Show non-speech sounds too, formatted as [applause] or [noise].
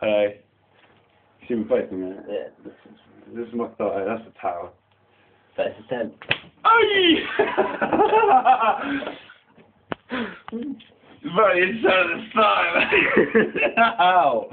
Hey. See me face me, man. Yeah, this is, This is my thigh. That's the tower. that's a 10. Aye! Very inside the thigh, [laughs] mate. [laughs] Ow!